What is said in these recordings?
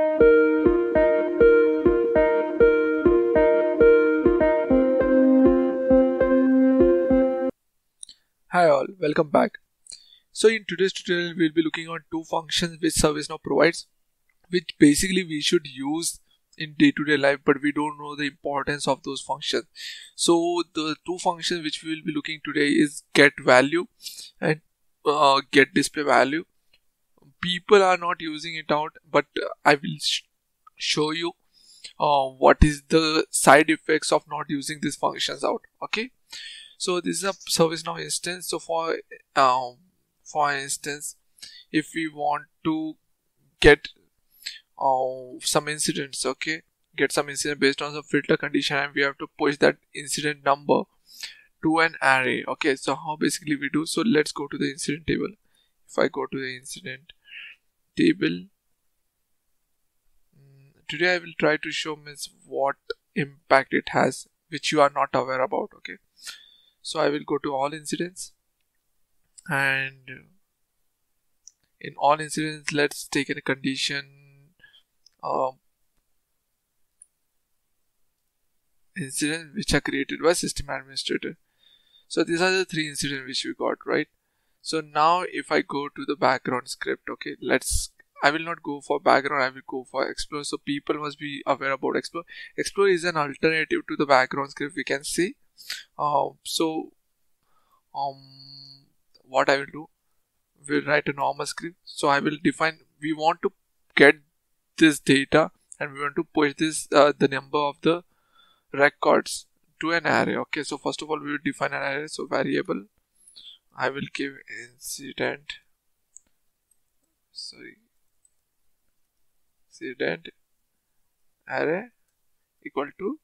Hi all, welcome back. So in today's tutorial, we'll be looking on two functions which ServiceNow provides, which basically we should use in day-to-day life, but we don't know the importance of those functions. So the two functions which we will be looking today is get value and uh, get display value. People are not using it out, but I will sh show you uh, what is the side effects of not using these functions out. Okay? So this is a ServiceNow instance. So for um, for instance if we want to get uh, some incidents okay? Get some incident based on some filter condition and we have to push that incident number to an array okay? So how basically we do so let's go to the incident table. If i go to the incident table. Today i will try to show means what impact it has which you are not aware about okay? So I will go to all incidents. And in all incidents let's take a condition um, incident which are created by system administrator. So these are the three incidents which we got right so now if I go to the background script okay let's I will not go for background I will go for Xplore. So people must be aware about Xplore. Xplore is an alternative to the background script we can see. Uh, so um what I will do we'll write a normal script. So I will define we want to get this data and we want to push this uh, the number of the records to an array. Okay so first of all we will define an array so variable I will give incident. Sorry. Incident. Array equal to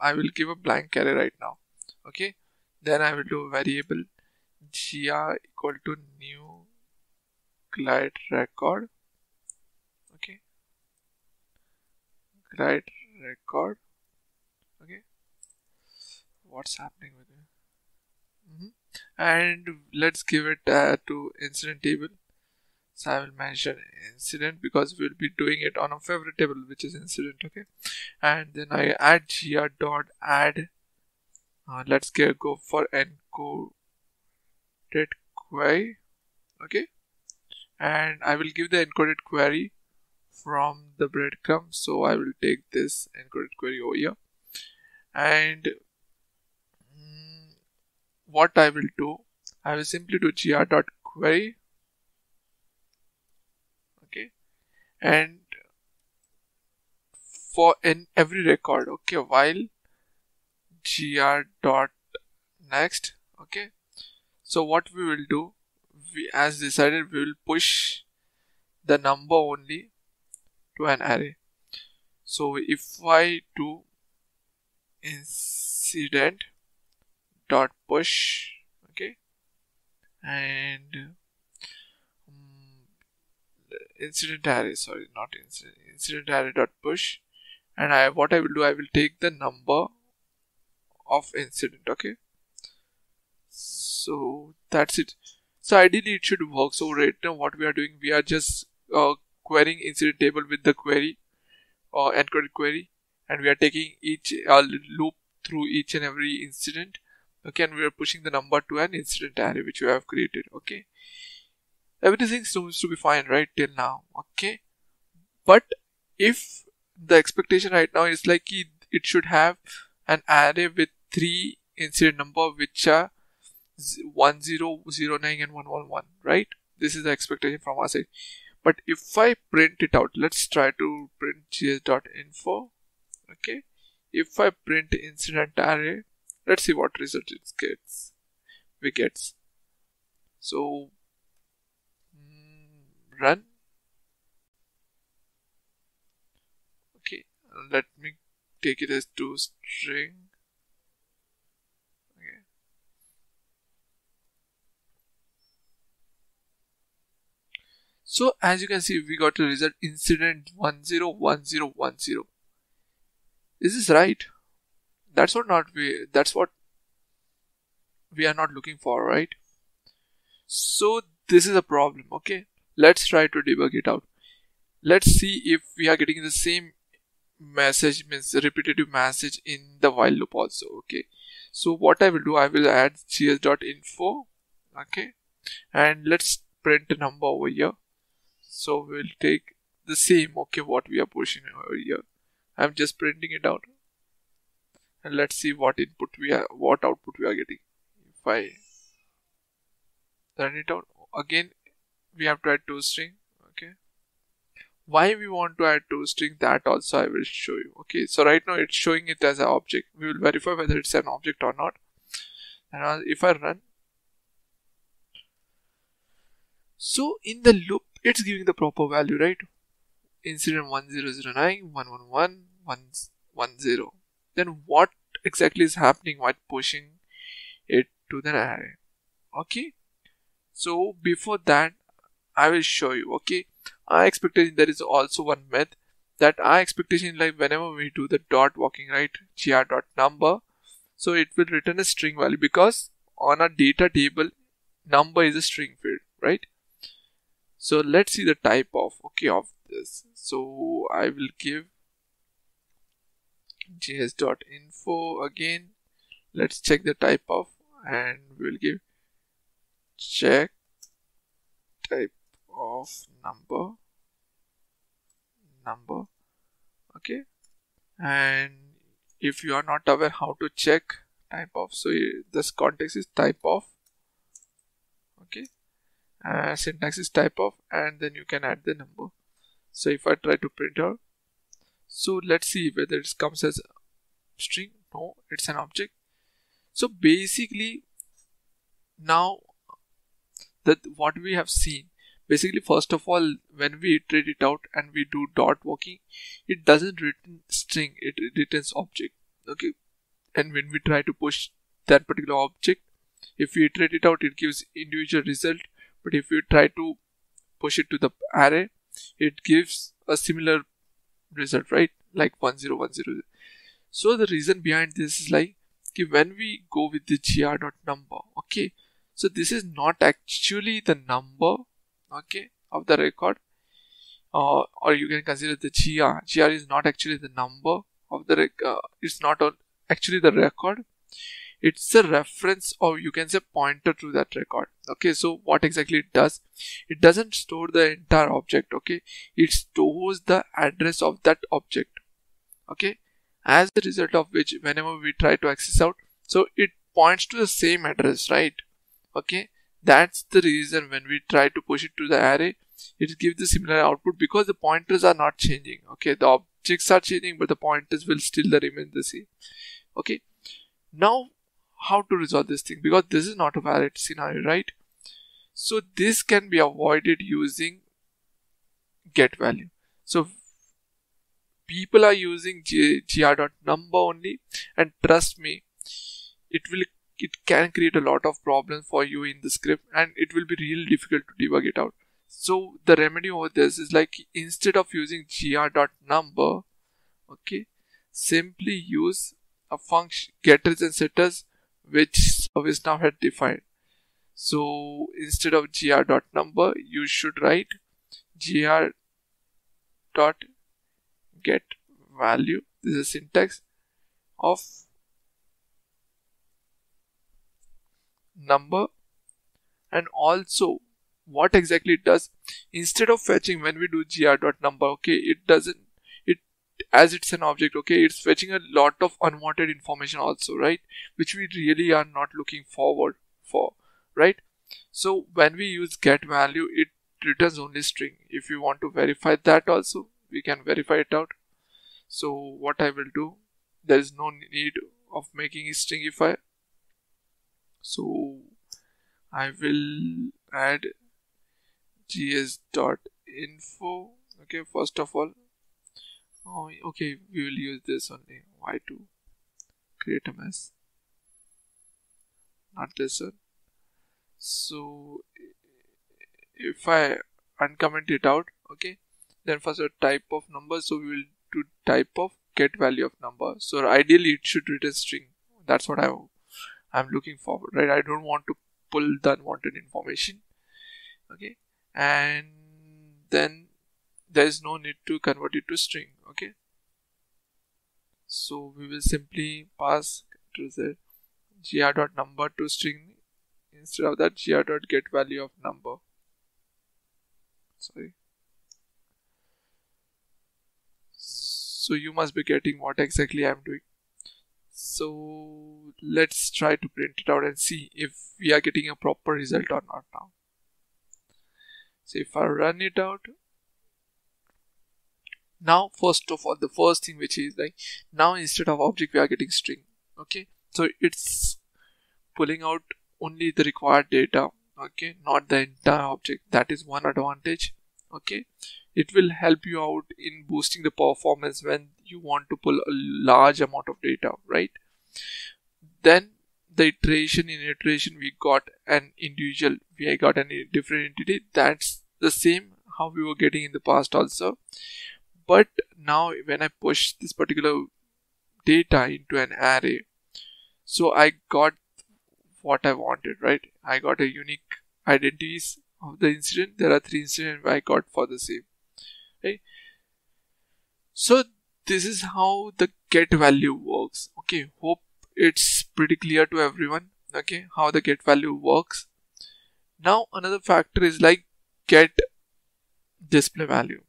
I will give a blank array right now. Okay? Then I will do variable gr equal to new glide record. Okay? Glide record. Okay? What's happening with it. And let's give it uh, to incident table. So I will mention incident because we'll be doing it on a favorite table which is incident okay? And then I add gr dot add. Uh, let's get go for encoded query okay? And I will give the encoded query from the breadcrumb. So I will take this encoded query over here. And what I will do I will simply do gr dot query okay and for in every record okay while gr dot next okay so what we will do we as decided we will push the number only to an array. So if i do incident dot push okay? And um, incident array sorry not incident incident array dot push. And I what I will do I will take the number of incident okay? So that's it. So ideally it should work. So right now what we are doing we are just uh, querying incident table with the query or uh, encoded query. And we are taking each uh, loop through each and every incident okay and we are pushing the number to an incident array which we have created okay? Everything seems to be fine right till now okay? But if the expectation right now is like it should have an array with three incident number which are 1009 and 111 right? This is the expectation from our side. But if I print it out let's try to print gs.info okay? If I print incident array let's see what result it gets we gets so mm, run okay let me take it as to string So as you can see, we got a result incident 101010. Is this right? That's what not we that's what we are not looking for, right? So this is a problem, okay? Let's try to debug it out. let's see if we are getting the same message means repetitive message in the while loop also okay so what I will do I will add gs.info okay and let's print a number over here so we'll take the same okay what we are pushing over here I'm just printing it out and let's see what input we are what output we are getting. If I run it out again we have to add toString okay? Why we want to add to string that also I will show you okay? So right now it's showing it as an object. We will verify whether it's an object or not. And uh, if I run so in the loop it's giving the proper value right? Incident 1009 111 110 then what exactly is happening? While pushing it to the array? Okay. So before that I will show you okay? Our expectation there is also one myth that our expectation like whenever we do the dot walking right gr dot number so it will return a string value because on a data table number is a string field right? So let's see the type of okay of this. So I will give gs.info again let's check the type of and we'll give check type of number number okay? And if you are not aware how to check type of so this context is type of okay? Uh, syntax is type of and then you can add the number. So if I try to print out so let's see whether it comes as a string. No it's an object. So basically now that what we have seen basically first of all when we iterate it out and we do dot walking it doesn't return string it returns object. Okay. And when we try to push that particular object if we iterate it out it gives individual result. But if we try to push it to the array it gives a similar result right? Like 1010 so the reason behind this is like okay, when we go with the gr dot number okay? So this is not actually the number okay of the record. Uh, or you can consider the gr gr is not actually the number of the record uh, it's not actually the record it's a reference or you can say pointer to that record. Okay so what exactly it does? It doesn't store the entire object okay? It stores the address of that object okay? As a result of which whenever we try to access out so it points to the same address right? Okay? That's the reason when we try to push it to the array it gives the similar output because the pointers are not changing okay? The objects are changing but the pointers will still remain the same okay? Now how to resolve this thing because this is not a valid scenario right? So this can be avoided using get value. So people are using gr.number only and trust me it will it can create a lot of problems for you in the script and it will be really difficult to debug it out. So the remedy over this is like instead of using gr.number okay simply use a function getters and setters which ServiceNow had defined. So instead of gr dot number, you should write gr dot get value. This is syntax of number and also what exactly it does instead of fetching when we do gr dot number okay it doesn't as it's an object okay it's fetching a lot of unwanted information also right? Which we really are not looking forward for right? So when we use get value it returns only string. If you want to verify that also we can verify it out. So what i will do there is no need of making a stringify so i will add gs.info okay first of all oh okay we will use this only. Why to create a mess? Not this one. So if I uncomment it out okay then first a type of number. So we will do type of get value of number. So ideally it should return string. That's what I I'm looking for right? I don't want to pull the unwanted information okay? And then there is no need to convert it to string okay. So we will simply pass to the number to string instead of that gr dot get value of number. Sorry. So you must be getting what exactly i'm doing. So let's try to print it out and see if we are getting a proper result or not now. So if i run it out now first of all the first thing which is like now instead of object we are getting string. Okay? So it's pulling out only the required data. Okay? Not the entire object. That is one advantage. Okay? It will help you out in boosting the performance when you want to pull a large amount of data right? Then the iteration in iteration we got an individual we got a different entity. That's the same how we were getting in the past also but now when I push this particular data into an array so I got what I wanted right? I got a unique identities of the incident. There are three incidents I got for the same right? So this is how the get value works. Okay hope it's pretty clear to everyone okay how the get value works. Now another factor is like get display value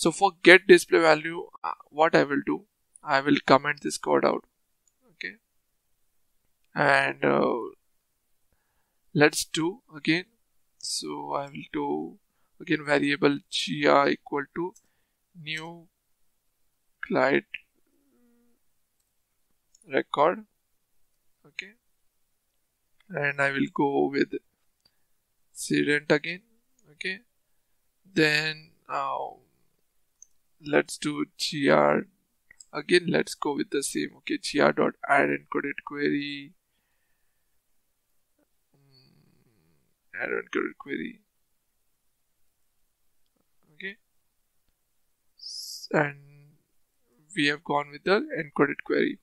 so for get display value, uh, what I will do, I will comment this code out. Okay. And uh, let's do again. So I will do again variable gr equal to new glide record. Okay. And I will go with student again. Okay. Then let's do gr again let's go with the same. Okay gr dot add encoded query. Add encoded query. Okay. And we have gone with the encoded query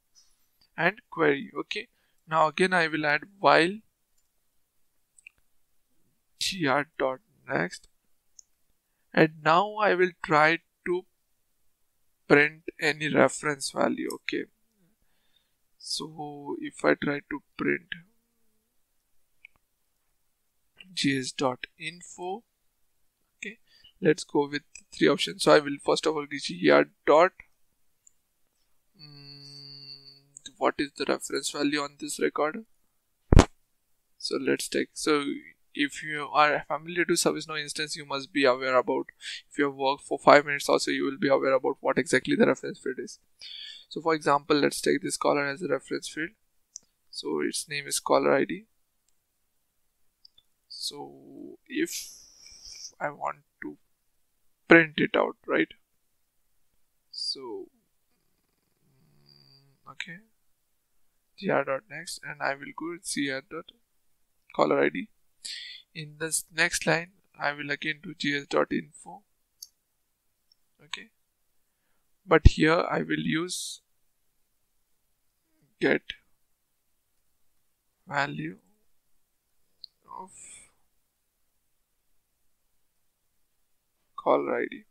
and query. Okay. Now again i will add while gr dot next. And now i will try print any reference value okay? So if I try to print gs.info okay let's go with three options. So I will first of all give gr dot um, what is the reference value on this record? So let's take so if you are familiar to ServiceNow instance, you must be aware about. If you have worked for five minutes, also you will be aware about what exactly the reference field is. So, for example, let's take this caller as a reference field. So its name is caller ID. So if I want to print it out, right? So okay, gr dot next, and I will go gr dot ID in this next line I will again do gs.info okay. But here I will use get value of caller ID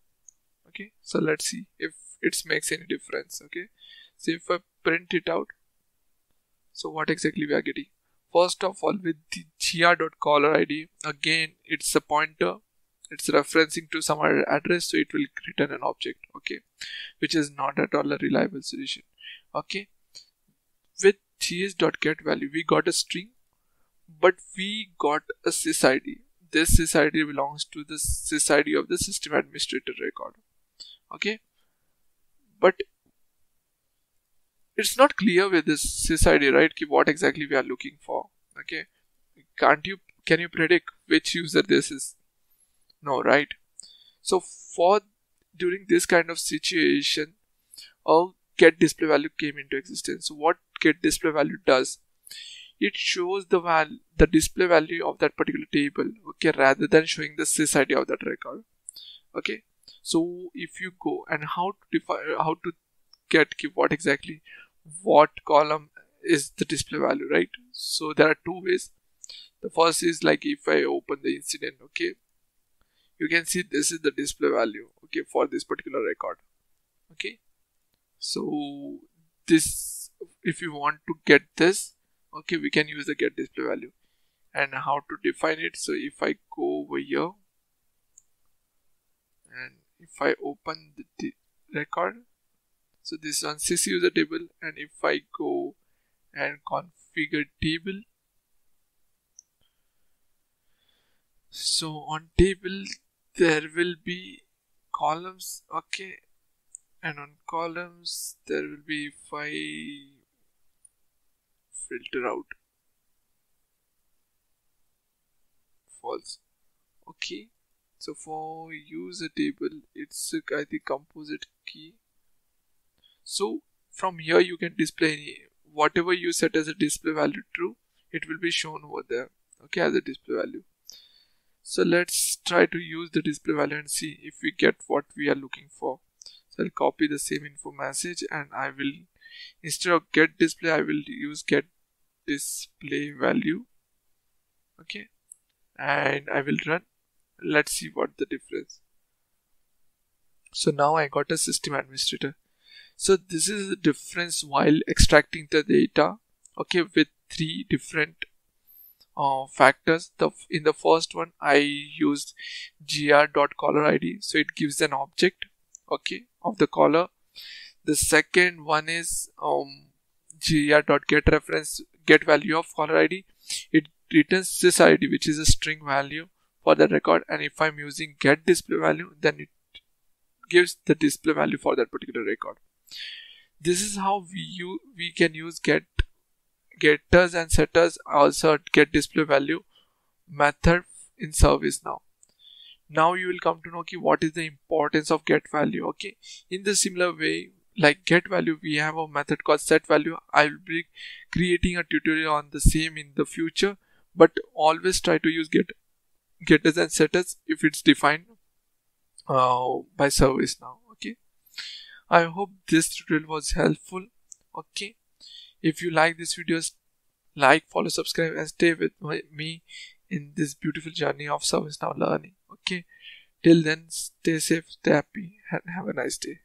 okay. So let's see if it makes any difference. Okay. So if I print it out so what exactly we are getting First of all, with the gr.caller ID, again, it's a pointer. It's referencing to some address, so it will return an object, okay, which is not at all a reliable solution, okay. With gs.getValue, we got a string, but we got a sysid. This sysid belongs to the sysid of the system administrator record, okay. But it's not clear with this sysid right what exactly we are looking for okay? Can't you can you predict which user this is? No right? So for during this kind of situation a get display value came into existence. So what get display value does it shows the val the display value of that particular table okay rather than showing the sysid of that record okay? So if you go and how to define how to get what exactly what column is the display value right? So there are two ways. The first is like if i open the incident okay? You can see this is the display value okay for this particular record okay? So this if you want to get this okay we can use the get display value. And how to define it? So if I go over here and if I open the record so this one sys user table and if I go and configure table so on table there will be columns okay. And on columns there will be if I filter out. False. Okay. So for user table it's I think composite key so from here you can display whatever you set as a display value true it will be shown over there okay as a display value. So let's try to use the display value and see if we get what we are looking for. So I'll copy the same info message and I will instead of get display I will use get display value okay and I will run. Let's see what the difference. So now I got a system administrator so this is the difference while extracting the data okay with three different uh, factors. The in the first one I used gr.caller ID so it gives an object okay of the caller the second one is um, gr.get reference get value of caller ID it returns this ID which is a string value for the record and if I'm using get display value then it gives the display value for that particular record this is how we we can use get getters and setters also get display value method in ServiceNow. Now you will come to know okay, what is the importance of get value okay? In the similar way like get value we have a method called set value. I will be creating a tutorial on the same in the future but always try to use get getters and setters if it's defined uh, by ServiceNow okay i hope this tutorial was helpful okay if you like this videos, like, follow, subscribe, and stay with me in this beautiful journey of ServiceNow learning. Okay. Till then, stay safe, stay happy, and have a nice day.